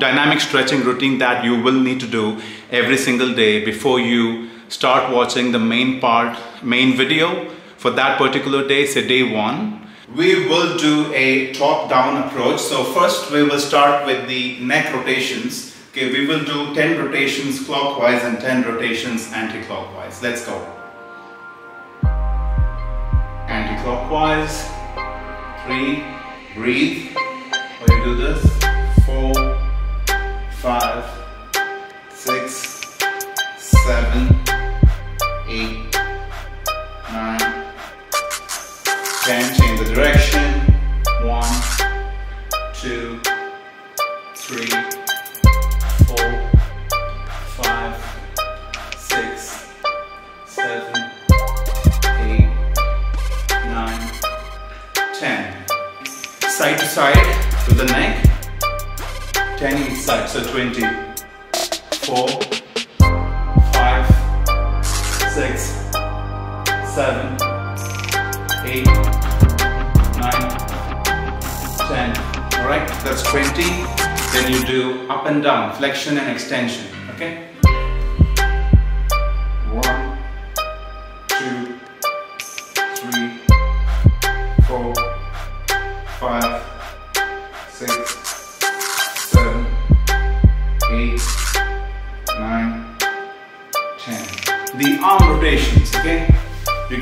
dynamic stretching routine that you will need to do every single day before you start watching the main part, main video for that particular day, say day one. We will do a top-down approach. So first we will start with the neck rotations. Okay, we will do 10 rotations clockwise and 10 rotations anti-clockwise. Let's go. Anti-clockwise, three, breathe. While you do this, four, five, six, seven, eight, nine, ten. Change the direction. So 20. 4, 5, 6, 7, 8, 9, 10. Alright, that's 20. Then you do up and down, flexion and extension. Okay?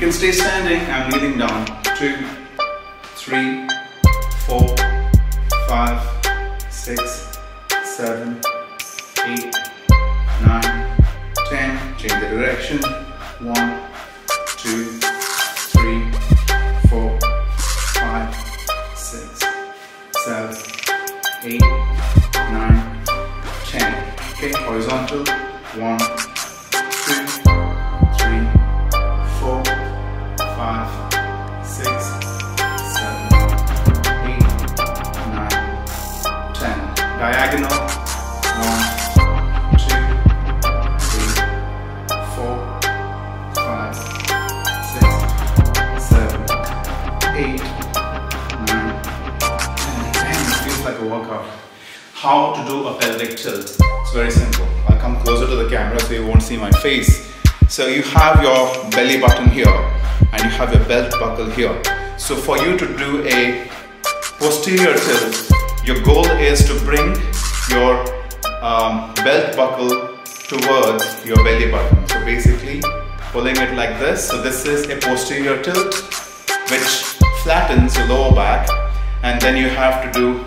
Can stay standing, I'm kneeling down. Two, three, four, five, six, seven, eight, nine, ten. Change the direction. One, two, three, four, five, six, seven, eight, nine, ten. Okay, horizontal. One, two, Diagonal. One, two, three, four, five, six, seven, eight, nine, ten. It feels like a workout. How to do a pelvic tilt? It's very simple. I'll come closer to the camera so you won't see my face. So you have your belly button here and you have your belt buckle here. So for you to do a posterior tilt, your goal is to bring your um, belt buckle towards your belly button. So basically pulling it like this. So this is a posterior tilt which flattens your lower back and then you have to do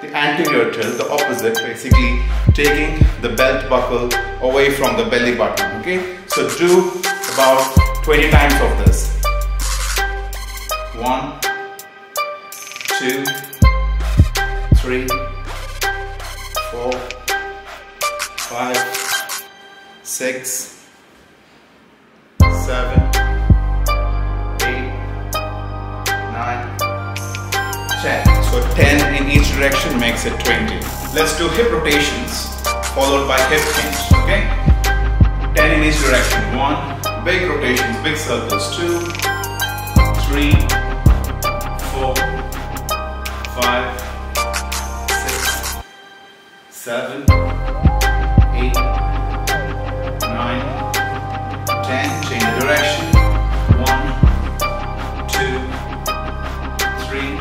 the anterior tilt, the opposite, basically taking the belt buckle away from the belly button. Okay, so do about 20 times of this. One, two, three, four, five, six, seven, eight, nine, 10. So 10 in each direction makes it 20. Let's do hip rotations followed by hip hinge, okay? 10 in each direction. One, big rotations, big circles. Two, three, seven, eight, nine, ten. Change direction. One, two, three,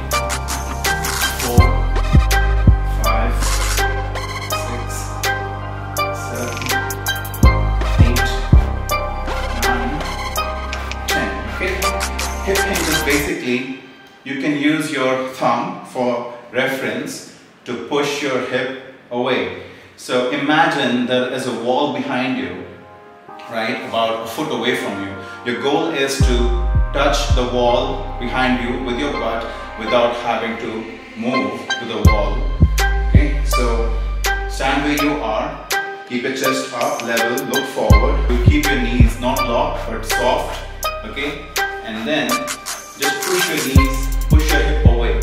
four, five, six, seven, eight, nine, ten. Okay? Hip hinge is basically you can use your thumb for reference to push your hip away. So imagine there is a wall behind you, right, about a foot away from you. Your goal is to touch the wall behind you with your butt without having to move to the wall. Okay, so stand where you are, keep your chest up, level, look forward. You keep your knees not locked but soft. Okay, and then just push your knees, push your hip away,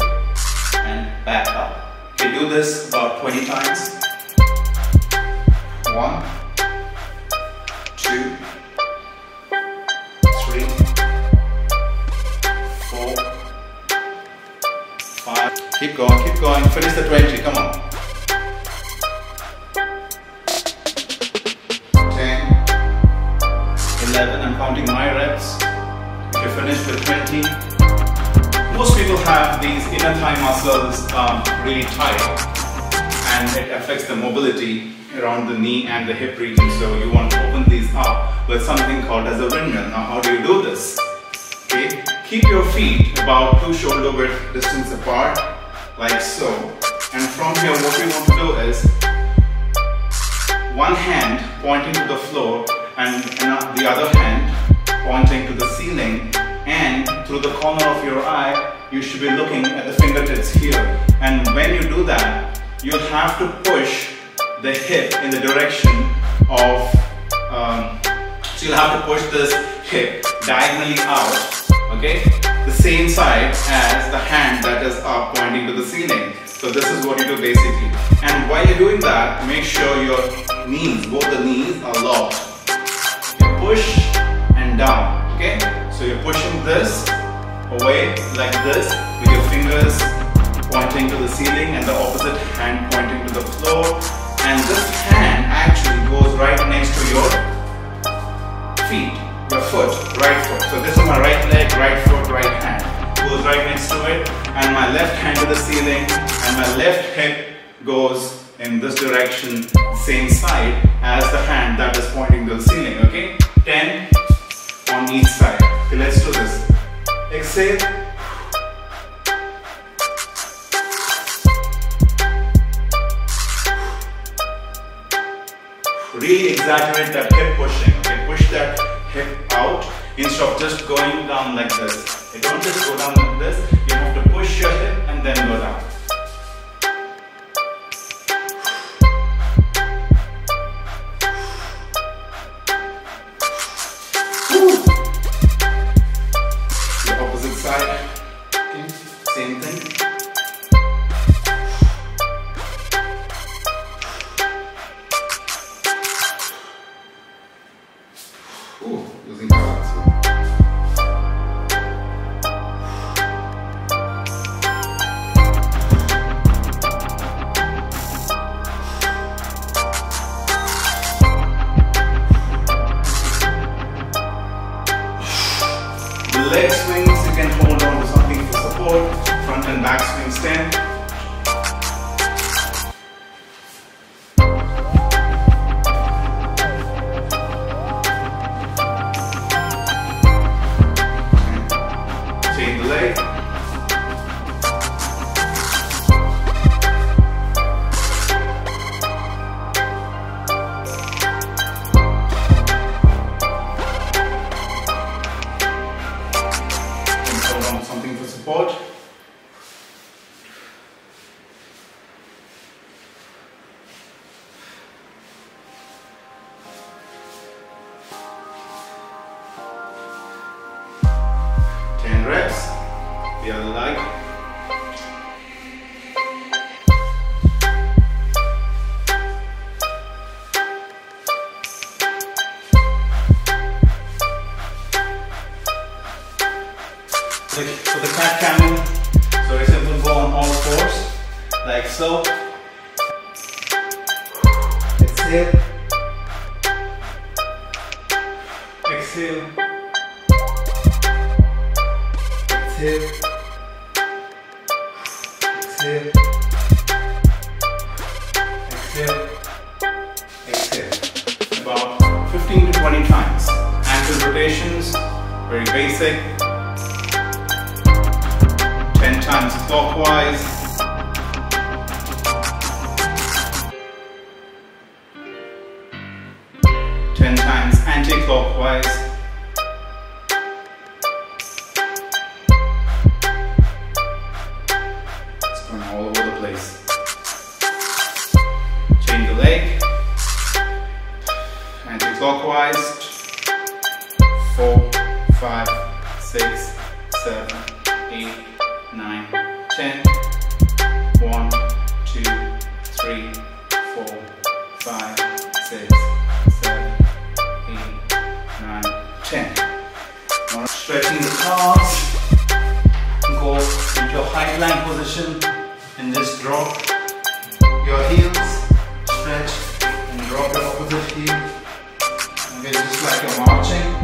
and back up. Do this about 20 times. One, two, three, four, five. Keep going, keep going. Finish the 20, come on. Ten, 11, I'm counting my reps. If you finish with 20, most people have these inner thigh muscles um, really tight and it affects the mobility around the knee and the hip region. So you want to open these up with something called as a windmill. Now how do you do this? Okay, keep your feet about two shoulder width distance apart like so. And from here what we want to do is one hand pointing to the floor and the other hand pointing to the ceiling and through the corner of your eye you should be looking at the fingertips here. And when you do that you'll have to push the hip in the direction of um, so you'll have to push this hip diagonally out okay? The same side as the hand that is up pointing to the ceiling. So this is what you do basically. And while you're doing that make sure your knees both the knees are locked. You push and down okay so you're pushing this away like this with your fingers pointing to the ceiling and the opposite hand pointing to the floor. And this hand actually goes right next to your feet your foot right foot. So this is my right leg right foot right hand. Goes right next to it. And my left hand to the ceiling. And my left hip goes in this direction same side as the hand that is pointing to the ceiling okay? 10 on each side. Okay, let's do this. Exhale. Really exaggerate that hip pushing. Okay, push that hip out instead of just going down like this. Okay, don't just go down like this. You have to push your hip and then go down. Support. For the cat camel, so very simple, go on all fours, like so. Exhale. Exhale. Exhale. Exhale. Exhale. Exhale. About 15 to 20 times. Ankle rotations, very basic. 10 times clockwise. Ten times anti-clockwise. It's stretching the calves. Go into a high plank position and just drop your heels, stretch and drop your opposite heel. Okay, just like you're marching.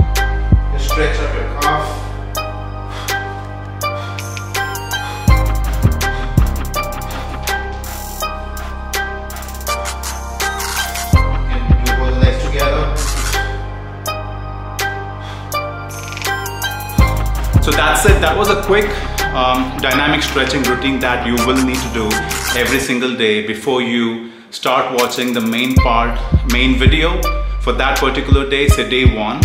So that's it. That was a quick um, dynamic stretching routine that you will need to do every single day before you start watching the main part, main video for that particular day, say day one.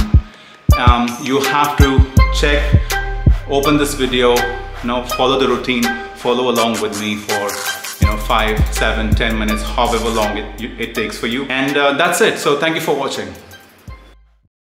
Um, you have to check, open this video, you know, follow the routine, follow along with me for you know five, seven, ten minutes, however long it, it takes for you. And uh, that's it. So thank you for watching.